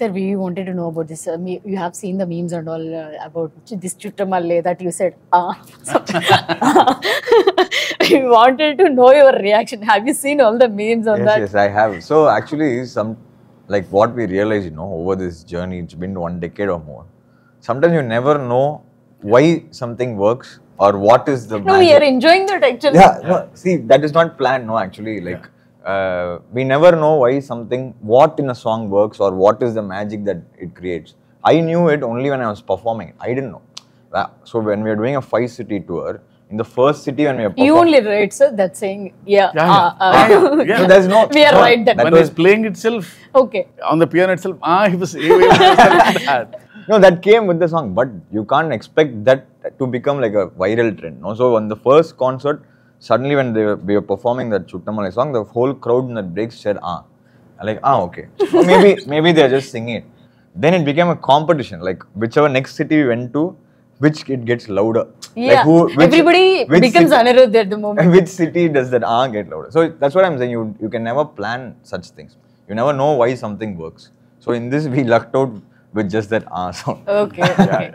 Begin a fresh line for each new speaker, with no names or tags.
Sir, we wanted to know about this. Uh, you have seen the memes and all uh, about this chuttamalle that you said. Ah, we wanted to know your reaction. Have you seen all the memes on
yes,
that?
yes, I have. So actually, some like what we realize, you know, over this journey, it's been one decade or more. Sometimes you never know why something works or what is the
No, we are enjoying that actually.
yeah no see that is not planned no actually like uh, we never know why something what in a song works or what is the magic that it creates i knew it only when i was performing it. i didn't know Uh, so when we are doing a five city tour in the first city when we are
You only write, sir. That's saying, yeah.
Yeah,
ah,
yeah.
ah.
Yeah, yeah, yeah.
so there's no
We are
no,
right
that
when
was,
he's playing itself
Okay.
on the piano itself, ah, he was he was that.
no that came with the song but you can't expect that to become like a viral trend no so on the first concert suddenly when they were, we were performing that chuttamalle song the whole crowd in that break said ah. I'm like ah okay. Or maybe maybe they're just singing it. Then it became a competition. Like whichever next city we went to which it gets louder?
Yeah.
like who which,
Everybody
which
becomes
city-
Anirudh at the moment.
which city does that ah get louder? So that's what i'm saying. You you can never plan such things. You never know why something works. So in this we lucked out with just that ah sound
Okay. okay.